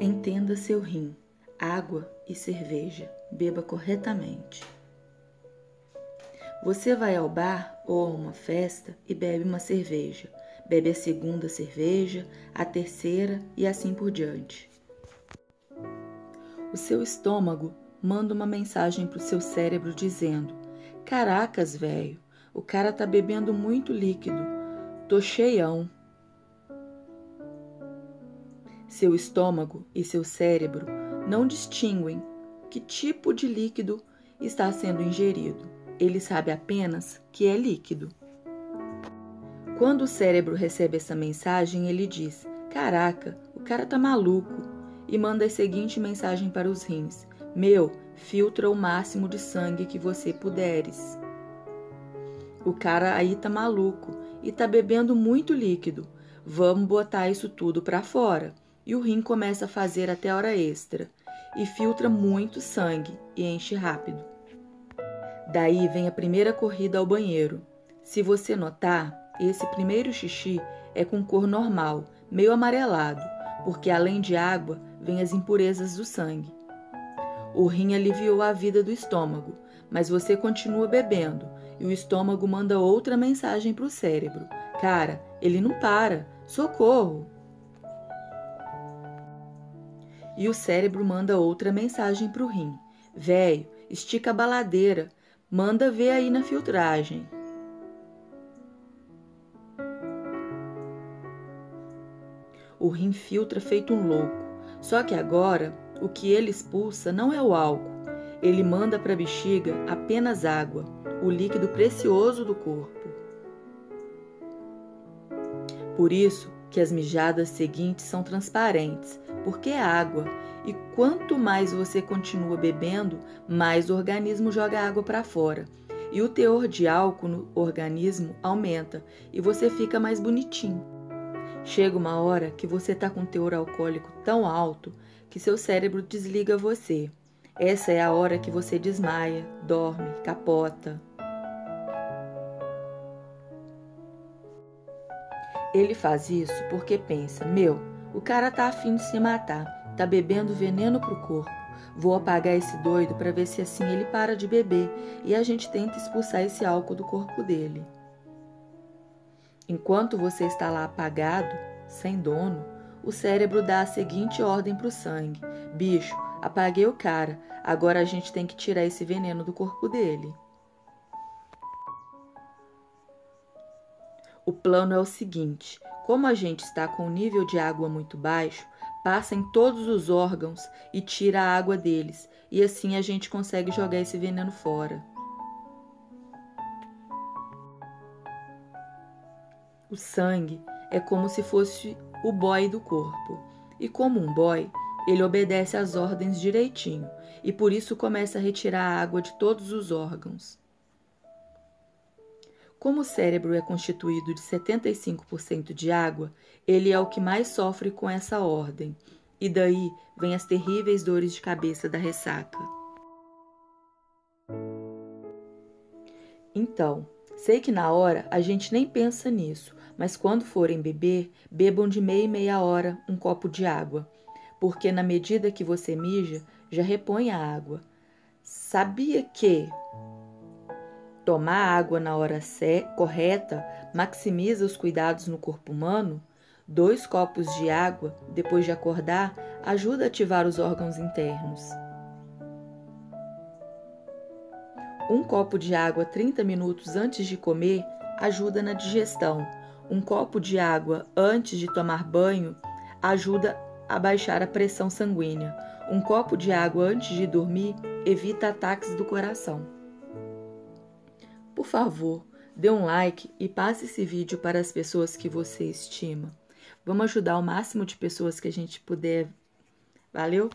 Entenda seu rim, água e cerveja. Beba corretamente. Você vai ao bar ou a uma festa e bebe uma cerveja. Bebe a segunda cerveja, a terceira e assim por diante. O seu estômago manda uma mensagem para o seu cérebro dizendo: Caracas, velho, o cara tá bebendo muito líquido, tô cheião. Seu estômago e seu cérebro não distinguem que tipo de líquido está sendo ingerido. Ele sabe apenas que é líquido. Quando o cérebro recebe essa mensagem, ele diz: Caraca, o cara tá maluco, e manda a seguinte mensagem para os rins: Meu, filtra o máximo de sangue que você puderes. O cara aí tá maluco e tá bebendo muito líquido. Vamos botar isso tudo para fora e o rim começa a fazer até hora extra e filtra muito sangue e enche rápido. Daí vem a primeira corrida ao banheiro. Se você notar, esse primeiro xixi é com cor normal, meio amarelado, porque além de água vem as impurezas do sangue. O rim aliviou a vida do estômago, mas você continua bebendo e o estômago manda outra mensagem para o cérebro: Cara, ele não para, socorro! E o cérebro manda outra mensagem para o rim: Velho, estica a baladeira, manda ver aí na filtragem. O rim filtra feito um louco. Só que agora, o que ele expulsa não é o álcool. Ele manda para a bexiga apenas água, o líquido precioso do corpo. Por isso que as mijadas seguintes são transparentes, porque é água, e quanto mais você continua bebendo, mais o organismo joga água para fora. E o teor de álcool no organismo aumenta e você fica mais bonitinho. Chega uma hora que você está com teor alcoólico tão alto que seu cérebro desliga você. Essa é a hora que você desmaia, dorme, capota. Ele faz isso porque pensa: meu, o cara tá afim de se matar, tá bebendo veneno pro corpo. Vou apagar esse doido para ver se assim ele para de beber e a gente tenta expulsar esse álcool do corpo dele. Enquanto você está lá apagado, sem dono, o cérebro dá a seguinte ordem para o sangue: Bicho, apaguei o cara, agora a gente tem que tirar esse veneno do corpo dele. O plano é o seguinte: como a gente está com o nível de água muito baixo, passa em todos os órgãos e tira a água deles, e assim a gente consegue jogar esse veneno fora. O sangue é como se fosse o boy do corpo, e como um boy, ele obedece às ordens direitinho e por isso começa a retirar a água de todos os órgãos. Como o cérebro é constituído de 75% de água, ele é o que mais sofre com essa ordem, e daí vem as terríveis dores de cabeça da ressaca. Então, sei que na hora a gente nem pensa nisso, mas quando forem beber, bebam de meia e meia hora um copo de água, porque na medida que você mija, já repõe a água. Sabia que Tomar água na hora correta maximiza os cuidados no corpo humano. Dois copos de água, depois de acordar, ajuda a ativar os órgãos internos. Um copo de água 30 minutos antes de comer ajuda na digestão. Um copo de água antes de tomar banho ajuda a baixar a pressão sanguínea. Um copo de água antes de dormir evita ataques do coração. Por favor, dê um like e passe esse vídeo para as pessoas que você estima. Vamos ajudar o máximo de pessoas que a gente puder. Valeu?